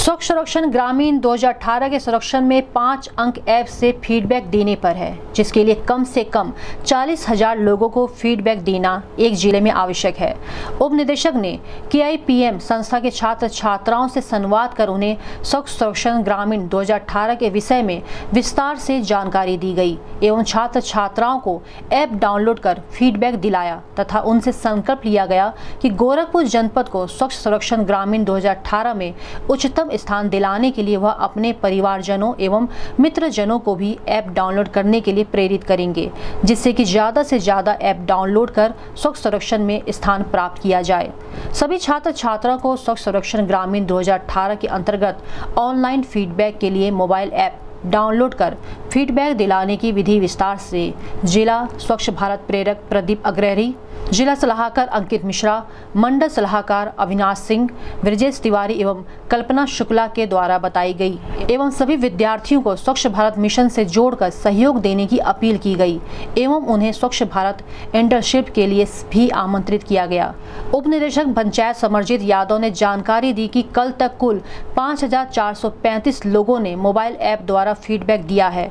स्वच्छ संरक्षण ग्रामीण 2018 के संरक्षण में पाँच अंक ऐप से फीडबैक देने पर है, जिसके लिए कम से कम चालीस हज़ार लोगों को फीडबैक देना एक ज़िले में आवश्यक है। उप निदेशक ने के संस्था के छात्र छात्राओं से संवाद कर उन्हें स्वच्छ संरक्षण ग्रामीण 2018 के विषय में विस्तार से जानकारी दी गई एवं छात्र छात्राओं को ऐप डाउनलोड कर फीडबैक दिलाया तथा उनसे संकल्प लिया गया कि गोरखपुर जनपद को स्वच्छ संरक्षण ग्रामीण 2018 में उच्चतम स्थान दिलाने के लिए वह अपने परिवारजनों एवं मित्रजनों को भी ऐप डाउनलोड करने के लिए प्रेरित करेंगे, जिससे कि ज़्यादा से ज़्यादा ऐप डाउनलोड कर स्वच्छ संरक्षण में स्थान प्राप्त किया जाए। सभी छात्र छात्रा को स्वच्छ संरक्षण ग्रामीण 2018 के अंतर्गत ऑनलाइन फीडबैक के लिए मोबाइल ऐप डाउनलोड कर फीडबैक दिलाने की विधि विस्तार से जिला स्वच्छ भारत प्रेरक प्रदीप अग्रहरी जिला सलाहकार अंकित मिश्रा मंडल सलाहकार अविनाश सिंह ब्रजेश तिवारी एवं कल्पना शुक्ला के द्वारा बताई गई एवं सभी विद्यार्थियों को स्वच्छ भारत मिशन से जोड़कर सहयोग देने की अपील की गई एवं उन्हें स्वच्छ भारत इंटर्नशिप के लिए भी आमंत्रित किया गया। उप निदेशक पंचायत समरजीत यादव ने जानकारी दी कि कल तक कुल 5,435 लोगों ने मोबाइल ऐप द्वारा फीडबैक दिया है।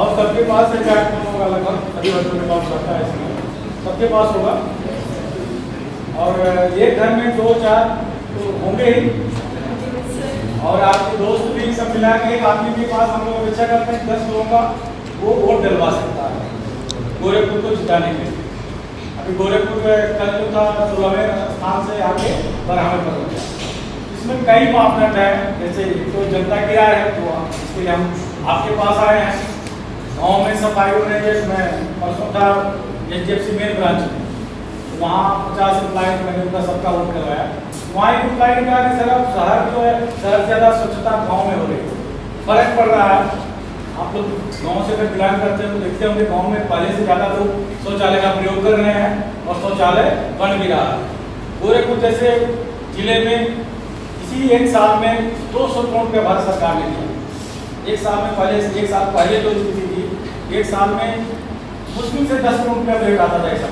और सबके पास से चार्ट होगा लगभग, सभी बच्चों के पास रहता है इसमें। सबके पास होगा। और एक घर में दो चार तो होंगे ही। और आपके दोस्त भी सब मिला के एक आदमी के पास हम लोग अपेक्षा करते हैं, दस लोगों का, वो वोट डलवा सकता है गोरखपुर को जिताने के अभी गोरखपुर कल जो था, सोलहवें स्थान से आगे बराबर पर हो गया इसमें कई मापदंड हैं, जैसे तो जनता की राय है तो इसके लिए हम आपके पास आए हैं। गाँव में रही है इसमें परसों था H D F C main branch में। वहाँ पचास एम्प्लॉय मैंने उनका सबका वोट करवाया। वहाँ एक एम्प्लॉय ने कहा कि, सर, अब शहर जो है, शहर से ज़्यादा स्वच्छता गाँव में हो रही है। फ़र्क पड़ रहा है। आप लोग गाँव से अगर बिलोंग करते हैं तो देखते होंगे गाँव में पहले से ज़्यादा लोग शौचालय का प्रयोग कर रहे हैं और शौचालय बन भी रहा है। गोरखपुर जैसे ज़िले में इसी एक साल में दो सौ करोड़ रुपये भारत सरकार ने दिया। एक साल में पहले, एक साल पहले जो स्थिति थी, एक साल में मुश्किल से दस करोड़ रुपया रेट आता था ऐसा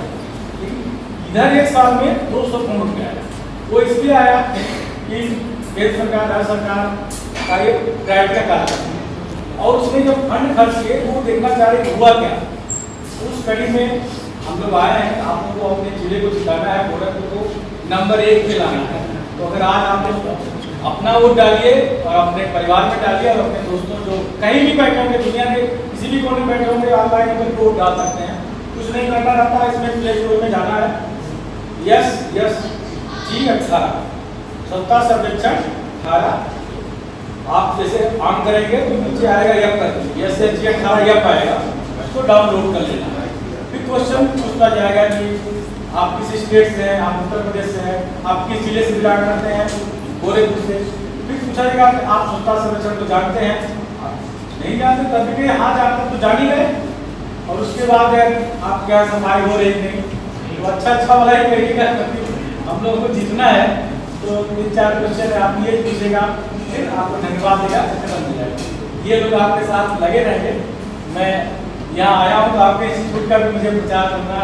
इधर एक साल में दो सौ करोड़ रुपया आया वो इसलिए आया कि केंद्र सरकार, राज्य सरकार का ये प्राइवेट का कार्य और उसने जब फंड खर्च किए, वो देखना चाह रहे हुआ क्या। उस कड़ी में हम लोग आए हैं आप लोग को अपने ज़िले को जिताना है गोरखपुर को नंबर एक पे लाना है। तो अगर आज आप लोग अपना वोट डालिए और अपने परिवार में डालिए और अपने दोस्तों जो कहीं भी बैठे होंगे दुनिया के, किसी भी कोने में बैठे होंगे ऑनलाइन पर वोट डाल सकते हैं। कुछ नहीं करना रहता, इसमें प्ले स्टोर में जाना है। यस यस जी अठारह सत्ता सर्वेक्षण अठारह आप जैसे ऑन करेंगे तो नीचे आएगा यप कर यस एस जी अठारह यप आएगा उसको डाउनलोड कर लेना फिर क्वेश्चन पूछता जाएगा कि आप किस स्टेट से हैं, आप उत्तर प्रदेश से हैं, आप किस ज़िले से बिलोंग करते हैं? गोरखपुर से फिर पूछा जाएगा कि आप सत्ता सर्वेक्षण को जानते हैं? नहीं जानते, तभी भी हाँ जानते तो जान ही गए। और उसके बाद आप क्या सफ़ाई हो रही नहीं? तो अच्छा अच्छा वाला ही करिएगा हम लोगों को जीतना है तो तीन चार क्वेश्चन आप ये पूछेगा फिर आपको धन्यवाद देगा खत्म हो जाएगा। ये लोग आपके साथ लगे रहेंगे। मैं यहाँ आया हूँ तो आपके इंस्टीट्यूट का भी मुझे प्रचार करना है